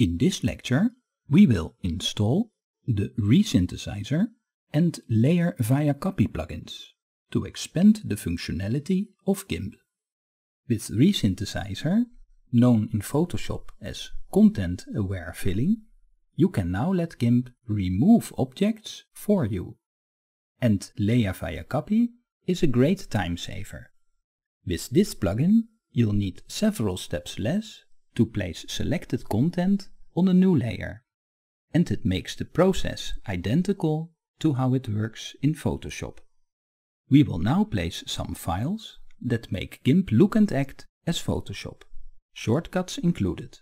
In this lecture, we will install the Resynthesizer and Layer via Copy plugins to expand the functionality of GIMP. With Resynthesizer, known in Photoshop as Content-Aware Filling, you can now let GIMP remove objects for you. And Layer via Copy is a great time saver. With this plugin, you'll need several steps less to place selected content on a new layer. And it makes the process identical to how it works in Photoshop. We will now place some files that make GIMP look and act as Photoshop, shortcuts included.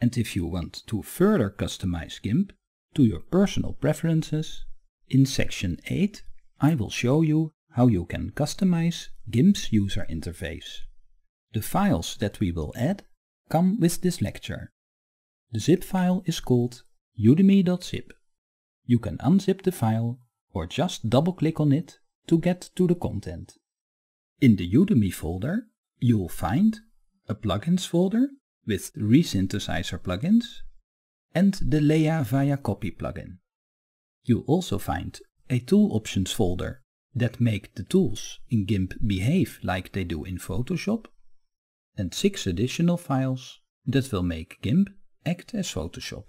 And if you want to further customize GIMP to your personal preferences, in section 8 I will show you how you can customize GIMP's user interface. The files that we will add come with this lecture. The zip file is called udemy.zip. You can unzip the file or just double click on it to get to the content. In the Udemy folder, you'll find a plugins folder with Resynthesizer plugins and the Layer via Copy plugin. You'll also find a tool options folder that make the tools in GIMP behave like they do in Photoshop and six additional files that will make GIMP act as Photoshop.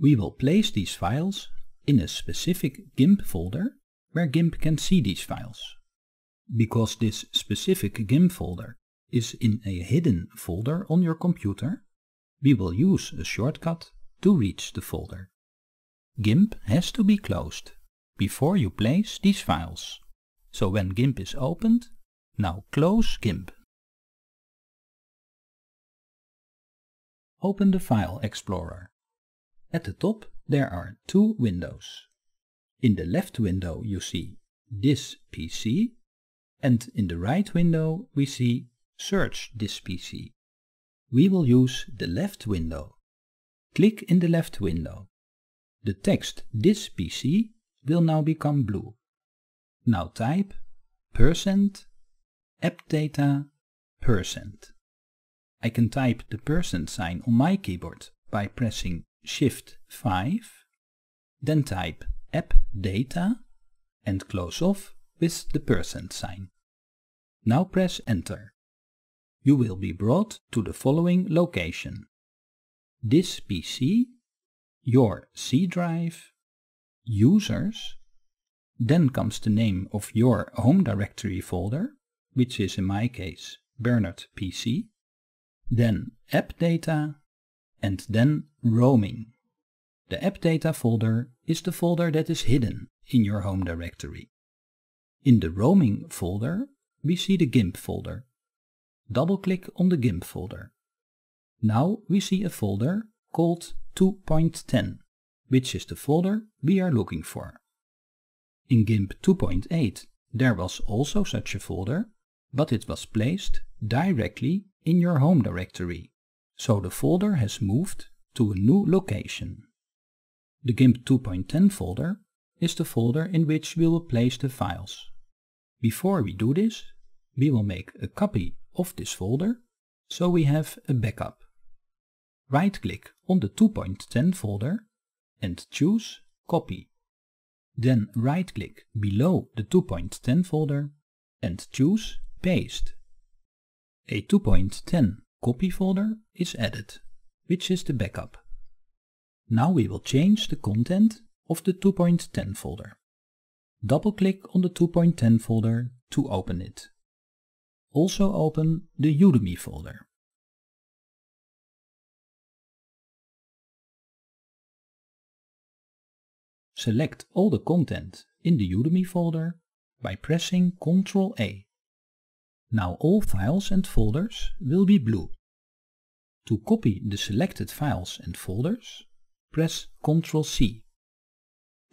We will place these files in a specific GIMP folder where GIMP can see these files. Because this specific GIMP folder is in a hidden folder on your computer, we will use a shortcut to reach the folder. GIMP has to be closed before you place these files. So when GIMP is opened, now close GIMP. Open the File Explorer. At the top there are two windows. In the left window you see this PC and in the right window we see search this PC. We will use the left window. Click in the left window. The text this PC will now become blue. Now type percent appdata percent. I can type the percent sign on my keyboard by pressing Shift 5, then type app data and close off with the percent sign. Now press enter. You will be brought to the following location. This PC, your C drive, users, then comes the name of your home directory folder, which is in my case Bernard PC, then app data, and then roaming. The app data folder is the folder that is hidden in your home directory. In the roaming folder, we see the GIMP folder. Double-click on the GIMP folder. Now we see a folder called 2.10 which is the folder we are looking for. In GIMP 2.8 there was also such a folder, but it was placed directly in your home directory, so the folder has moved to a new location. The GIMP 2.10 folder is the folder in which we will place the files. Before we do this, we will make a copy of this folder, so we have a backup. Right-click on the 2.10 folder and choose Copy. Then right-click below the 2.10 folder and choose Paste. A 2.10 copy folder is added, which is the backup. Now we will change the content of the 2.10 folder. Double-click on the 2.10 folder to open it. Also open the Udemy folder. Select all the content in the Udemy folder by pressing Ctrl A. Now all files and folders will be blue. To copy the selected files and folders, press Ctrl C.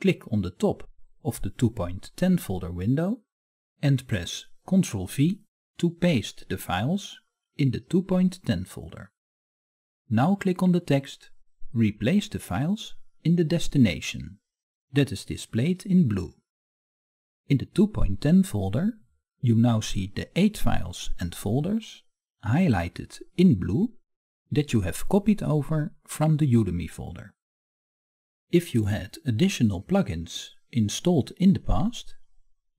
Click on the top of the 2.10 folder window and press Ctrl V to paste the files in the 2.10 folder. Now click on the text Replace the files in the destination that is displayed in blue. In the 2.10 folder, you now see the 8 files and folders highlighted in blue that you have copied over from the Udemy folder. If you had additional plugins installed in the past,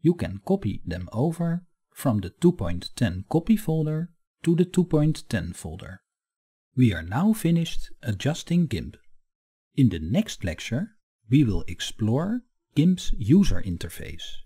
you can copy them over from the 2.10 copy folder to the 2.10 folder. We are now finished adjusting GIMP. In the next lecture, we will explore GIMP's user interface.